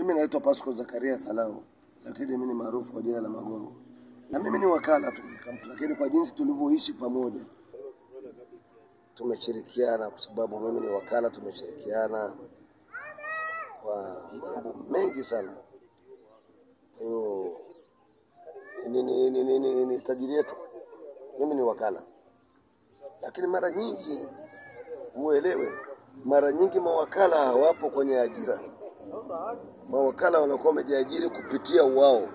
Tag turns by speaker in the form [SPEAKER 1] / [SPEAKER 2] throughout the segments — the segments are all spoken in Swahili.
[SPEAKER 1] Mimi naitwa Pasco Zakaria Salau, lakini mimi ni maarufu kwa jina la Magongo, na mimi ni wakala tu kampuni, lakini kwa jinsi tulivyoishi pamoja tumeshirikiana, kwa sababu mimi ni wakala, tumeshirikiana kwa mambo mengi sana. Kwa hiyo ni, ni, ni, ni, ni, ni tajiri yetu. Mimi ni wakala, lakini mara nyingi uelewe, mara nyingi mawakala hawapo kwenye ajira mawakala wanakuwa wamejiajiri kupitia wao.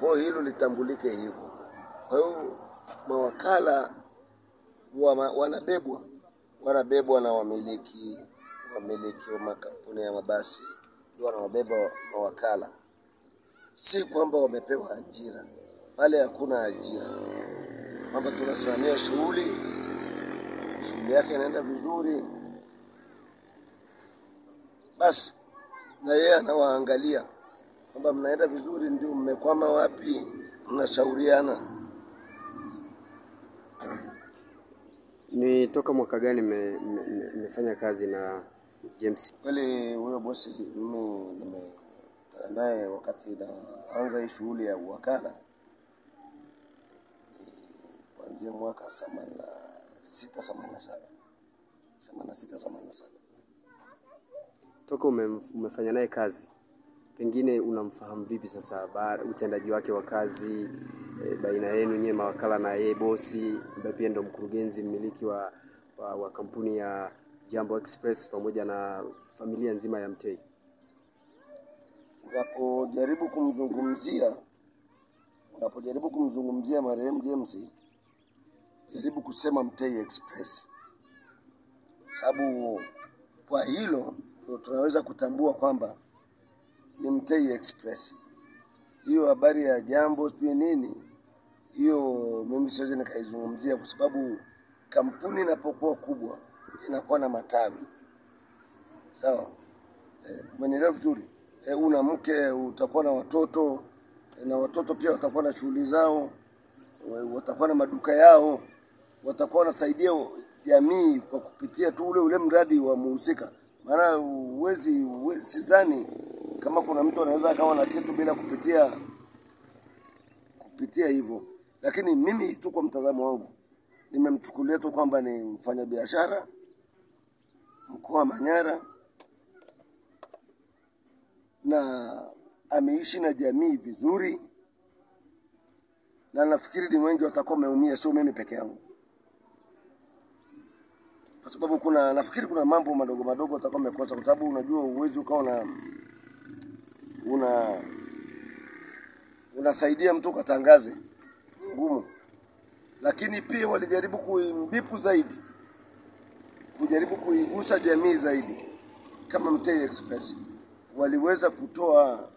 [SPEAKER 1] Kwa hiyo hilo litambulike hivyo. Kwa hiyo mawakala wa, wanabebwa wanabebwa na wamiliki wamiliki wa makampuni ya mabasi ndio wanawabeba mawakala, si kwamba wamepewa ajira pale. Hakuna ajira kwamba tunasimamia shughuli, shughuli yake inaenda vizuri, basi na yeye anawaangalia kwamba mnaenda vizuri, ndio mmekwama wapi, mnashauriana.
[SPEAKER 2] Ni toka mwaka gani mmefanya kazi na James?
[SPEAKER 1] Kweli huyo bosi mimi nimekutana naye wakati naanza hii shughuli ya uwakala kuanzia mwaka themanini na sita themanini na saba themanini na sita themanini na saba
[SPEAKER 2] Toka ume, umefanya naye kazi, pengine unamfahamu vipi sasa utendaji wake wa kazi e, baina yenu nyewe mawakala na yeye bosi ambaye pia ndo mkurugenzi mmiliki wa, wa, wa kampuni ya Jambo Express pamoja na familia nzima ya Mtei?
[SPEAKER 1] unapojaribu kumzungumzia unapojaribu kumzungumzia marehemu James, jaribu kusema Mtei Express, sababu kwa hilo tunaweza kutambua kwamba ni Mtei Express. Hiyo habari ya jambo sijui nini, hiyo mimi siwezi nikaizungumzia, kwa sababu kampuni inapokuwa kubwa inakuwa na matawi sawa. Eh, umenielewa vizuri? Eh, una mke utakuwa na watoto eh, na watoto pia watakuwa na shughuli zao, watakuwa na maduka yao, watakuwa wanasaidia jamii kwa kupitia tu ule ule mradi wa muhusika. Maana uwezi, sidhani kama kuna mtu anaweza akawa na kitu bila kupitia kupitia hivyo, lakini mimi tu kwa mtazamo wangu nimemchukulia tu kwamba ni mfanyabiashara mkoa wa Manyara na ameishi na jamii vizuri, na nafikiri ni wengi watakuwa wameumia, sio mimi peke yangu, sababu kuna nafikiri kuna mambo madogo madogo utakuwa umekosa, kwa sababu unajua uwezi ukawa una una unasaidia mtu ukatangaze, ngumu, lakini pia walijaribu kuimbipu zaidi, kujaribu kuigusa jamii zaidi, kama Mtei Express. Waliweza kutoa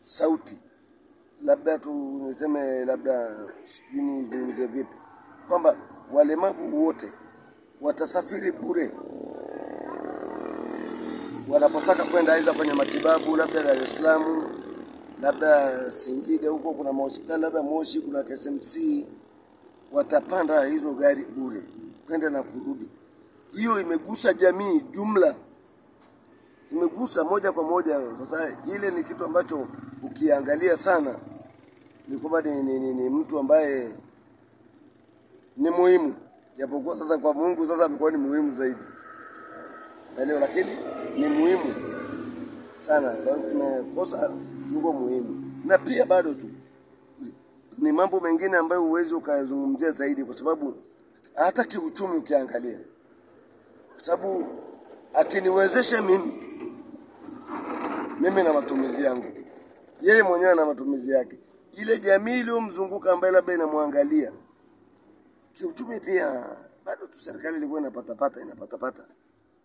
[SPEAKER 1] sauti, labda tu niseme, labda sijui nizungumzie vipi, kwamba walemavu wote watasafiri bure wanapotaka kwenda aidha kwenye matibabu, labda Dar es Salaam, labda Singida, huko kuna mahospitali, labda Moshi kuna KSMC, watapanda hizo gari bure kwenda na kurudi. Hiyo imegusa jamii jumla imegusa moja kwa moja. Sasa ile ni kitu ambacho ukiangalia sana ni kwamba ni, ni, ni, ni mtu ambaye ni muhimu, japokuwa sasa kwa Mungu sasa amekuwa ni muhimu zaidi, naelewa, lakini ni muhimu sana. Tumekosa kiungo muhimu, na pia bado tu ni mambo mengine ambayo huwezi ukayazungumzia zaidi, kwa sababu hata kiuchumi ukiangalia, kwa sababu akiniwezesha mimi mimi na matumizi yangu, yeye mwenyewe na matumizi yake, ile jamii iliyomzunguka ambayo labda inamwangalia kiuchumi, pia bado tu serikali ilikuwa inapatapata inapatapata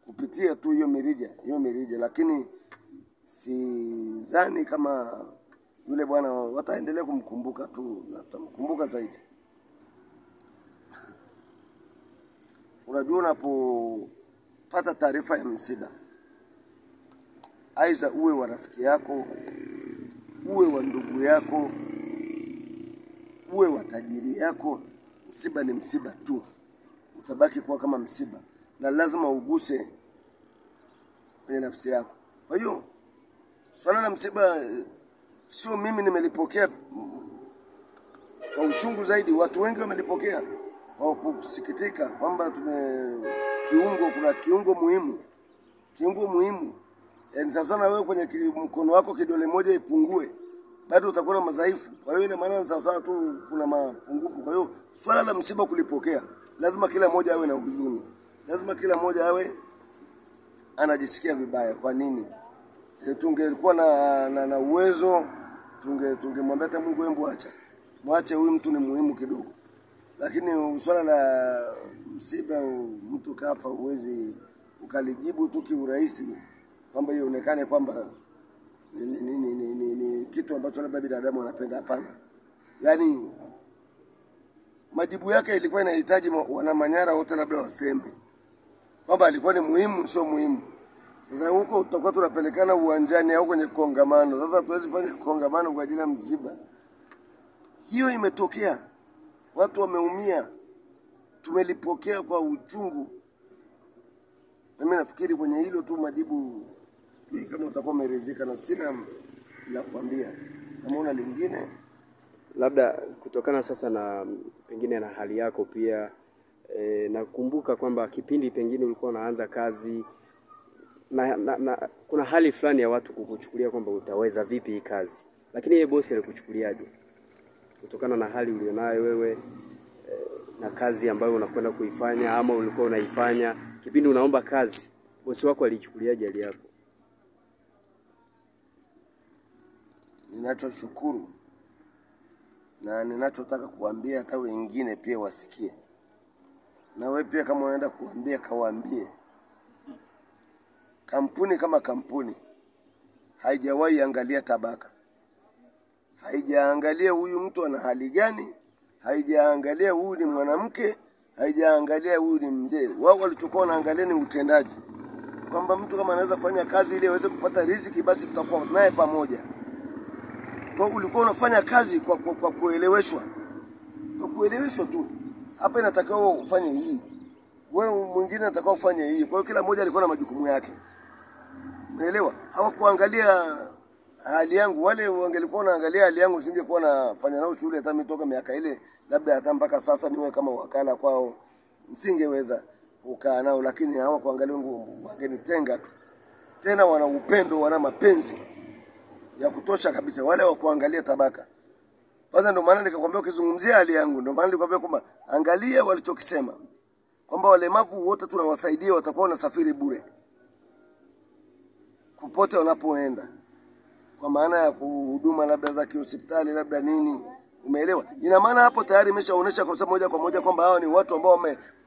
[SPEAKER 1] kupitia tu hiyo mirija hiyo mirija, lakini sidhani kama yule bwana wataendelea kumkumbuka tu, natamkumbuka zaidi. Unajua, unapopata taarifa ya msiba aidha uwe wa rafiki yako, uwe wa ndugu yako, uwe wa tajiri yako, msiba ni msiba tu, utabaki kuwa kama msiba, na lazima uguse kwenye nafsi yako. Kwa hiyo swala la msiba eh, sio mimi nimelipokea. Kwa uchungu zaidi, watu wengi wamelipokea. Kwa kusikitika kwamba tume kiungo, kuna kiungo muhimu, kiungo muhimu. Yani sana wewe kwenye mkono wako kidole moja ipungue, bado utakuwa na madhaifu. Kwa hiyo ina maana sasa tu kuna mapungufu. Kwa hiyo swala la msiba kulipokea, lazima kila mmoja awe na huzuni, lazima kila mmoja awe anajisikia vibaya. Kwa nini? E, tungekuwa na, na, na uwezo tunge tungemwambia hata Mungu, hebu acha mwache huyu mtu ni muhimu kidogo, lakini swala la msiba, mtu kafa, huwezi ukalijibu tu kiurahisi kwamba ionekane kwamba ni, ni, ni, ni, ni, ni, kitu ambacho labda binadamu anapenda. Hapana, yani majibu yake ilikuwa inahitaji wana wanamanyara wote labda wasembe kwamba alikuwa ni muhimu, sio muhimu. Sasa huko tutakuwa tunapelekana uwanjani au kwenye kongamano. Sasa tuwezi fanya kongamano kwa ajili ya msiba. Hiyo imetokea, watu wameumia, tumelipokea kwa uchungu. Mimi nafikiri kwenye hilo tu majibu, kama utakuwa umeridhika, na sina la kuambia. Kama una lingine
[SPEAKER 2] Labda kutokana sasa na pengine na hali yako pia e, nakumbuka kwamba kipindi pengine ulikuwa unaanza kazi na, na, na kuna hali fulani ya watu kukuchukulia kwamba utaweza vipi hii kazi, lakini yeye bosi alikuchukuliaje kutokana na hali ulionayo wewe e, na kazi ambayo unakwenda kuifanya ama ulikuwa unaifanya kipindi unaomba kazi, bosi wako alichukuliaje hali yako?
[SPEAKER 1] Ninachoshukuru na ninachotaka kuambia hata wengine pia wasikie, na wewe pia kama unaenda kuambia, kawaambie. Kampuni kama kampuni haijawahi angalia tabaka, haijaangalia huyu mtu ana hali gani, haijaangalia huyu ni mwanamke, haijaangalia huyu ni mzee. Wao walichokuwa wanaangalia ni utendaji, kwamba mtu kama anaweza kufanya kazi ili aweze kupata riziki, basi tutakuwa naye pamoja kwa ulikuwa unafanya kazi kwa, kwa, kwa kueleweshwa kwa kueleweshwa tu. Hapa inatakiwa ufanye hii, wewe mwingine anatakiwa ufanye hii. Kwa hiyo kila mmoja alikuwa na majukumu yake, unaelewa? Hawakuangalia hali yangu. Wale wangelikuwa wanaangalia hali yangu, singekuwa nafanya nao shughuli hata mitoka miaka ile, labda hata mpaka sasa niwe kama wakala kwao, msingeweza kukaa nao, lakini hawakuangalia, wangenitenga tu. Tena wana upendo, wana mapenzi ya kutosha kabisa, wale wa kuangalia tabaka. Kwanza ndio maana nikakwambia, ukizungumzia hali yangu, ndio maana nilikwambia kwamba angalia walichokisema kwamba walemavu wote tunawasaidia, watakuwa wanasafiri bure popote wanapoenda, kwa maana ya kuhuduma labda za kihospitali labda nini, umeelewa? Ina maana hapo tayari imeshaonyesha kwa moja kwa moja kwamba hao ni watu ambao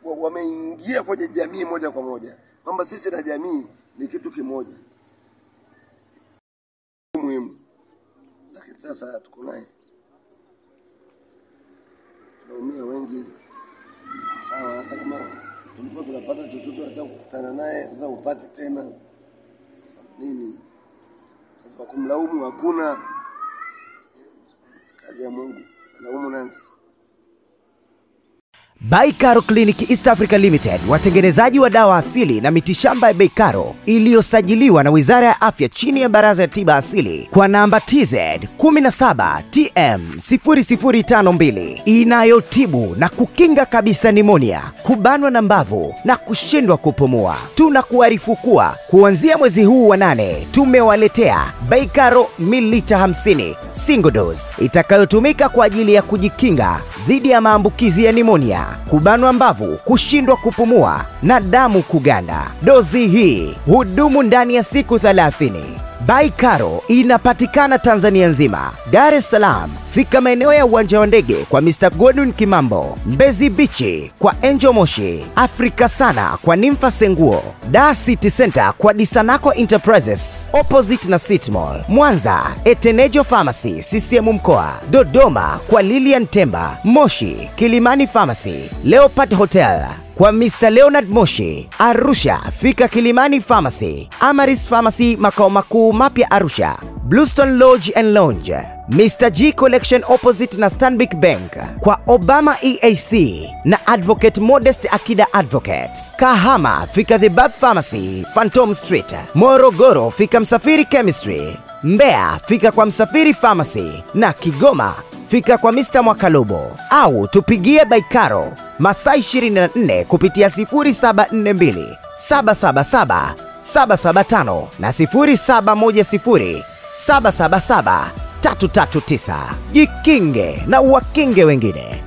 [SPEAKER 1] wameingia wame, kwenye jamii moja kwa moja, kwamba sisi na jamii ni kitu kimoja muhimu lakini sasa tuko naye, tunaumia wengi. Sawa, hata kama tulikuwa tunapata chochote, hata kukutana naye sasa upate tena nini? Sasa kumlaumu hakuna. Kazi ya Mungu, laumu nani sasa?
[SPEAKER 3] Baikaro Clinic East Africa Limited, watengenezaji wa dawa asili na mitishamba ya Baikaro iliyosajiliwa na Wizara ya Afya chini ya Baraza ya Tiba Asili kwa namba TZ 17 TM 0052 inayotibu na kukinga kabisa nimonia, kubanwa na mbavu na kushindwa kupumua. Tunakuarifu kuwa kuanzia mwezi huu wa nane tumewaletea Baikaro mililita 50 single dose itakayotumika kwa ajili ya kujikinga dhidi ya maambukizi ya nimonia, kubanwa mbavu, kushindwa kupumua na damu kuganda. Dozi hii hudumu ndani ya siku 30. Baikaro inapatikana Tanzania nzima. Dar es Salaam fika maeneo ya uwanja wa ndege kwa Mr. Godwin Kimambo, Mbezi Bichi kwa Angel Moshi, Afrika Sana kwa Nimfa Senguo, Dar City Center kwa Disanako Enterprises. Opposite na City Mall, Mwanza Etenejo Pharmacy CCM mkoa, Dodoma kwa Lilian Temba, Moshi Kilimani Pharmacy, Leopard Hotel kwa Mr. Leonard Moshi. Arusha fika Kilimani Pharmacy, Amaris Pharmacy makao makuu mapya Arusha, Bluestone Lodge and Lounge, Mr. G Collection opposite na Stanbic Bank, kwa Obama EAC na Advocate Modest Akida Advocates. Kahama fika The Bab Pharmacy, Phantom Street. Morogoro fika Msafiri Chemistry. Mbeya fika kwa Msafiri Pharmacy na Kigoma fika kwa Mr. Mwakalobo au tupigie Baikaro masaa 24 kupitia 0742 777 775 na 0710 777 339. Jikinge na uwakinge wengine.